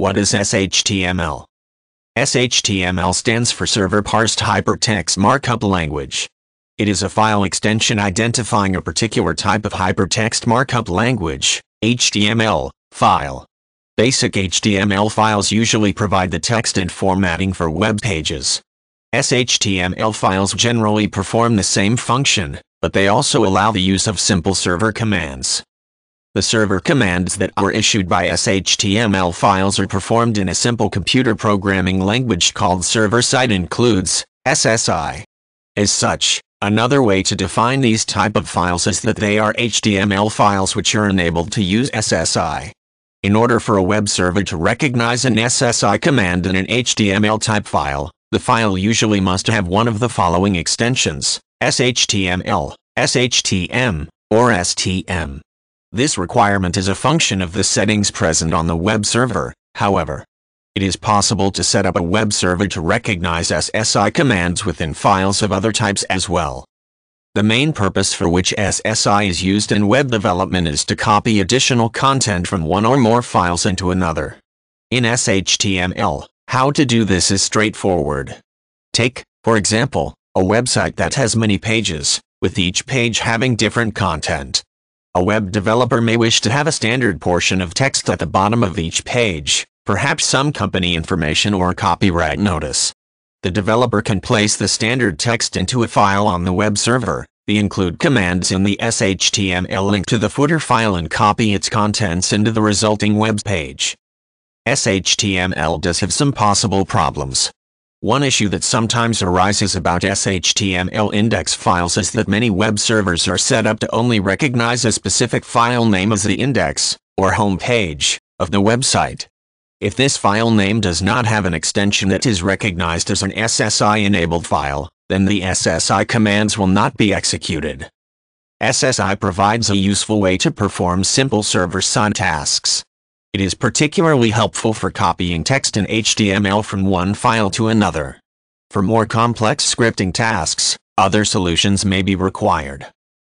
What is SHTML? SHTML stands for Server Parsed Hypertext Markup Language. It is a file extension identifying a particular type of hypertext markup language, HTML, file. Basic HTML files usually provide the text and formatting for web pages. SHTML files generally perform the same function, but they also allow the use of simple server commands. The server commands that are issued by SHTML files are performed in a simple computer programming language called server-side includes, SSI. As such, another way to define these type of files is that they are HTML files which are enabled to use SSI. In order for a web server to recognize an SSI command in an HTML type file, the file usually must have one of the following extensions, SHTML, SHTM, or STM. This requirement is a function of the settings present on the web server, however. It is possible to set up a web server to recognize SSI commands within files of other types as well. The main purpose for which SSI is used in web development is to copy additional content from one or more files into another. In SHTML, how to do this is straightforward. Take, for example, a website that has many pages, with each page having different content. A web developer may wish to have a standard portion of text at the bottom of each page, perhaps some company information or copyright notice. The developer can place the standard text into a file on the web server, the include commands in the SHTML link to the footer file and copy its contents into the resulting web page. SHTML does have some possible problems. One issue that sometimes arises about SHTML index files is that many web servers are set up to only recognize a specific file name as the index, or home page, of the website. If this file name does not have an extension that is recognized as an SSI-enabled file, then the SSI commands will not be executed. SSI provides a useful way to perform simple server-side tasks. It is particularly helpful for copying text in HTML from one file to another. For more complex scripting tasks, other solutions may be required.